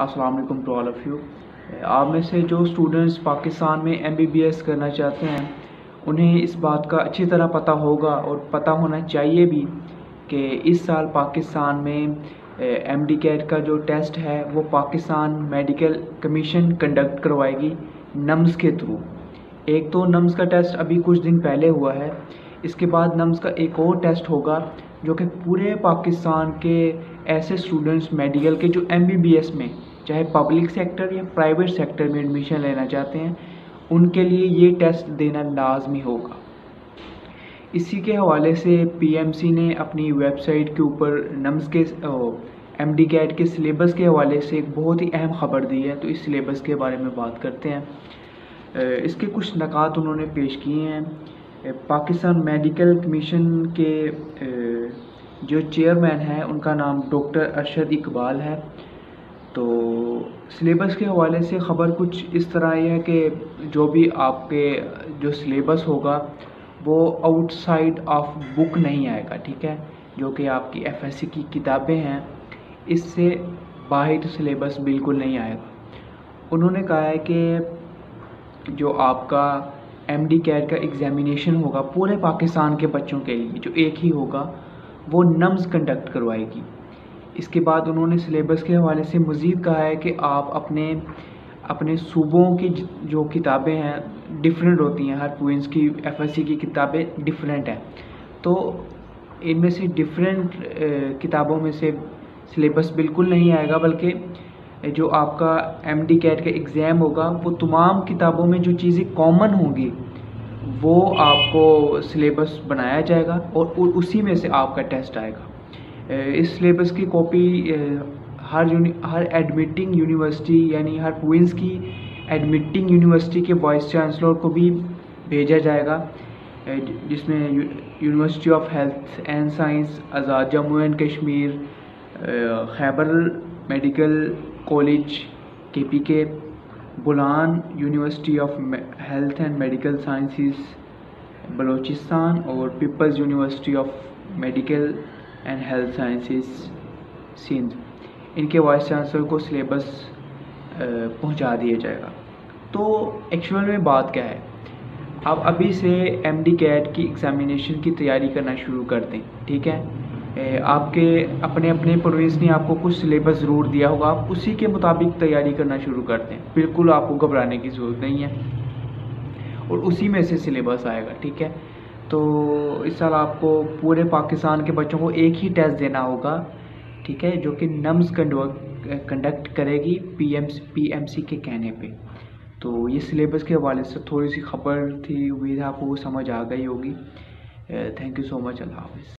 السلام علیکم to all of you آپ میں سے جو اسٹوڈنٹس پاکستان میں ایم بی بی ایس کرنا چاہتے ہیں، انہیں اس بات کا اچھی طرح پتہ ہوگا اور پتہ ہونا چاہیے بھی کہ اس سال پاکستان میں ایم ڈی کیٹ کا جو ٹیسٹ ہے، وہ پاکستان میڈیکل کمیشن کنڈکٹ کروائے گی نمز کے تھرو۔ ایک تو نمز کا ٹیسٹ ابھی کچھ دن پہلے ہوا ہے۔ اس کے بعد نمز کا ایک اور ٹیسٹ ہوگا، جو کہ پورے پاکستان کے ایسے اسٹوڈنٹس میڈیکل کے جو ایم بی بی ایس میں چاہے پبلک سیکٹر یا پرائیویٹ سیکٹر میں ایڈمیشن لینا چاہتے ہیں، ان کے لیے یہ ٹیسٹ دینا لازمی ہوگا۔ اسی کے حوالے سے پی ایم سی نے اپنی ویب سائٹ کے اوپر نمز کے ایم ڈی کیٹ کے سلیبس کے حوالے سے ایک بہت ہی اہم خبر دی ہے، تو اس سلیبس کے بارے میں بات کرتے ہیں۔ اس کے کچھ نکات انہوں نے پیش کیے ہیں۔ پاکستان میڈیکل کمیشن کے جو چیئرمین ہیں، ان کا نام ڈاکٹر ارشد اقبال ہے۔ تو سلیبس کے حوالے سے خبر کچھ اس طرح یہ ہے کہ جو بھی آپ کے جو سلیبس ہوگا وہ آؤٹ سائڈ آف بک نہیں آئے گا، ٹھیک ہے؟ جو کہ آپ کی ایف ایس سی کی کتابیں ہیں، اس سے باہر سلیبس بالکل نہیں آئے گا۔ انہوں نے کہا ہے کہ جو آپ کا ایم ڈی کیٹ کا ایگزامینیشن ہوگا، پورے پاکستان کے بچوں کے لیے جو ایک ہی ہوگا، وہ نمز کنڈکٹ کروائے گی۔ اس کے بعد انہوں نے سلیبس کے حوالے سے مزید کہا ہے کہ آپ اپنے اپنے صوبوں کی جو کتابیں ہیں ڈفرینٹ ہوتی ہیں۔ ہر پوئنس کی ایف ایس سی کی کتابیں ڈفرینٹ ہیں۔ تو ان میں سے ڈفرینٹ کتابوں میں سے سلیبس بالکل نہیں آئے گا، بلکہ جو آپ کا ایم ڈی کیٹ کا ایگزام ہوگا، وہ تمام کتابوں میں جو چیزیں کامن ہوں گی، وہ آپ کو سلیبس بنایا جائے گا اور اسی میں سے آپ کا ٹیسٹ آئے گا۔ اس سلیبس کی کاپی ہر ہر ایڈمیٹنگ یونیورسٹی یعنی ہر کوئنس کی ایڈمیٹنگ یونیورسٹی کے وائس چانسلر کو بھی بھیجا جائے گا جس میں university of health and science Azad Jammu and Kashmir Khyber medical college K P K Bolan university of health and medical sciences Balochistan اور peoples university of medical and health sciences Sindh ان کے vice chancellor کو syllabus پہنچا دیا جائے گا۔ تو actual میں بات کیا ہے؟ آپ ابھی سے ایم ڈی کیٹ کی ایگزامینیشن کی تیاری کرنا شروع کر دیں، ٹھیک ہے؟ آپ کے اپنے اپنے پروینس نے آپ کو کچھ سلیبس ضرور دیا ہوگا، آپ اسی کے مطابق تیاری کرنا شروع کر دیں۔ بالکل آپ کو گھبرانے کی ضرورت نہیں ہے۔ اور اسی میں سے سلیبس آئے گا، ٹھیک ہے؟ تو اس سال آپ کو پورے پاکستان کے بچوں کو ایک ہی ٹیسٹ دینا ہوگا، ٹھیک ہے، جو کہ نمز کنڈکٹ کرے گی P M P M C کے کہنے پہ۔ تو یہ سلیبس کے حوالے سے تھوڑی سی خبر تھی، امید ہے آپ کو وہ سمجھ آ گئی ہوگی۔ تھینک یو سو مچ اللہ حافظ۔